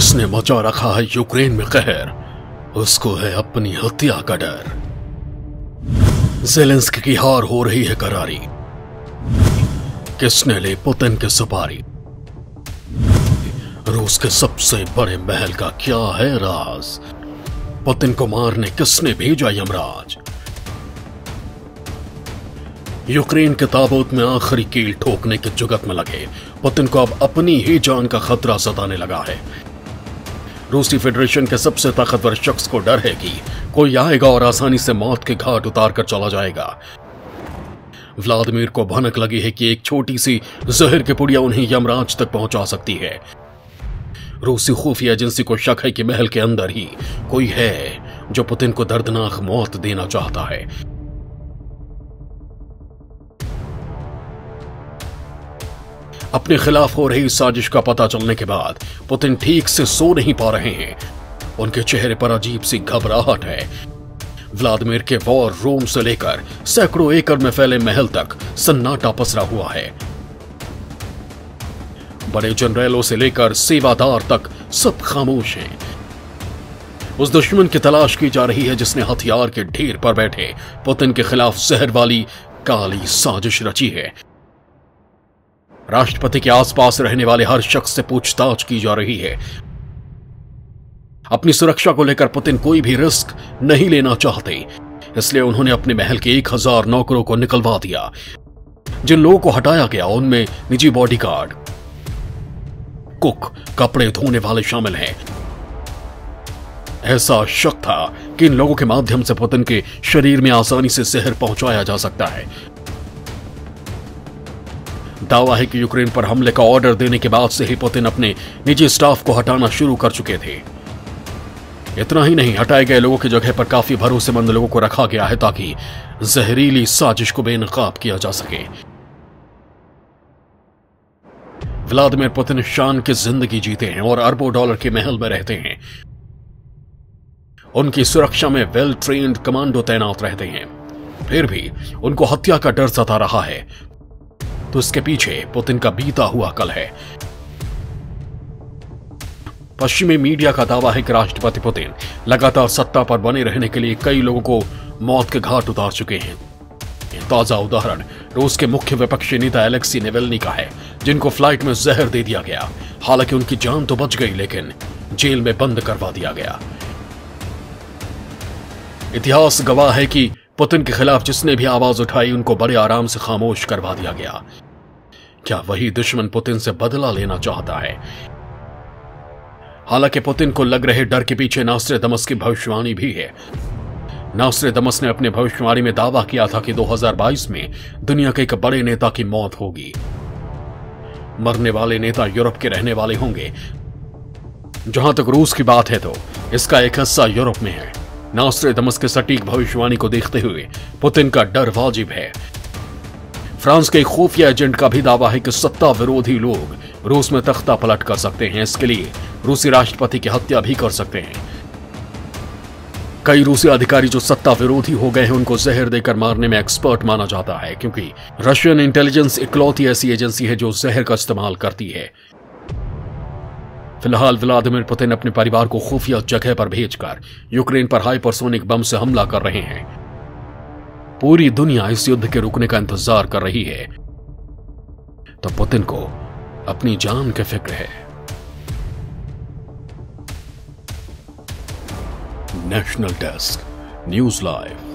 जिसने मचा रखा है यूक्रेन में कहर, उसको है अपनी हत्या का डर। जेलेंस्की की हार हो रही है करारी। किसने ले पुतिन की सुपारी? रूस के सबसे बड़े महल का क्या है राज? पुतिन को मारने किसने भेजा यमराज? यूक्रेन के ताबूत में आखिरी कील ठोकने के जुगत में लगे। पुतिन को अब अपनी ही जान का खतरा सताने लगा है। रूसी फेडरेशन के सबसे ताकतवर शख्स को डर है कि कोई आएगा और आसानी से मौत के घाट उतार कर चला जाएगा। व्लादिमीर को भनक लगी है कि एक छोटी सी जहर की पुड़िया उन्हें यमराज तक पहुँचा सकती है। रूसी खुफिया एजेंसी को शक है कि महल के अंदर ही कोई है जो पुतिन को दर्दनाक मौत देना चाहता है। अपने खिलाफ हो रही साजिश का पता चलने के बाद पुतिन ठीक से सो नहीं पा रहे हैं। उनके चेहरे पर अजीब सी घबराहट है। व्लादिमीर के वॉर रूम से लेकर सैकड़ों एकड़ में फैले महल तक सन्नाटा पसरा हुआ है। बड़े जनरलों से लेकर सेवादार तक सब खामोश हैं। उस दुश्मन की तलाश की जा रही है जिसने हथियार के ढेर पर बैठे पुतिन के खिलाफ जहर वाली काली साजिश रची है। राष्ट्रपति के आसपास रहने वाले हर शख्स से पूछताछ की जा रही है। अपनी सुरक्षा को लेकर पुतिन कोई भी रिस्क नहीं लेना चाहते, इसलिए उन्होंने अपने महल के एक हज़ार नौकरों को निकलवा दिया, जिन लोगों को हटाया गया, उनमें निजी बॉडीगार्ड कुक कपड़े धोने वाले शामिल हैं। ऐसा शक था कि इन लोगों के माध्यम से पुतिन के शरीर में आसानी से जहर पहुँचाया जा सकता है। दावा है कि यूक्रेन पर हमले का ऑर्डर देने के बाद से ही पुतिन अपने निजी स्टाफ को हटाना शुरू कर चुके थे। इतना ही नहीं, हटाए गए लोगों की जगह पर काफ़ी भरोसेमंद लोगों को रखा गया है ताकि जहरीली साजिश को बेनकाब किया जा सके। व्लादिमीर पुतिन शान की ज़िंदगी जीते हैं और अरबों डॉलर के महल में रहते हैं। उनकी सुरक्षा में वेल ट्रेन्ड कमांडो तैनात रहते हैं। फिर भी उनको हत्या का डर सता रहा है। तो इसके पीछे पुतिन का बीता हुआ कल है। पश्चिमी मीडिया का दावा है कि राष्ट्रपति पुतिन लगातार सत्ता पर बने रहने के लिए कई लोगों को मौत के घाट उतार चुके हैं। ताज़ा उदाहरण रूस के मुख्य विपक्षी नेता एलेक्सी नेवेलनी का है, जिनको फ़्लाइट में जहर दे दिया गया। हालाँकि उनकी जान तो बच गई, लेकिन जेल में बंद करवा दिया गया। इतिहास गवाह है कि पुतिन के खिलाफ जिसने भी आवाज़ उठाई, उनको बड़े आराम से खामोश करवा दिया गया। क्या वही दुश्मन पुतिन से बदला लेना चाहता है? हालाँकि पुतिन को लग रहे डर के पीछे नास्रे दमस की भविष्यवाणी भी है। नास्रे दमस ने अपने भविष्यवाणी में दावा किया था कि 2022 में दुनिया के एक बड़े नेता की मौत होगी। मरने वाले नेता यूरोप के रहने वाले होंगे। जहाँ तक रूस की बात है तो इसका एक हिस्सा यूरोप में है। नास्रे दमस के सटीक भविष्यवाणी को देखते हुए पुतिन का डर वाजिब है। फ्रांस के खुफिया एजेंट का भी दावा है कि सत्ता विरोधी लोग रूस में तख्ता पलट कर सकते हैं। इसके लिए रूसी राष्ट्रपति की हत्या भी कर सकते हैं। कई रूसी अधिकारी जो सत्ता विरोधी हो गए हैं, उनको जहर देकर मारने में एक्सपर्ट माना जाता है, क्योंकि रशियन इंटेलिजेंस इकलौती ऐसी एजेंसी है जो जहर का इस्तेमाल करती है। फ़िलहाल व्लादिमिर पुतिन अपने परिवार को खुफिया जगह पर भेजकर यूक्रेन पर हाइपरसोनिक बम से हमला कर रहे हैं। पूरी दुनिया इस युद्ध के रुकने का इंतज़ार कर रही है। तो पुतिन को अपनी जान की फ़िक्र है। National desk, news live.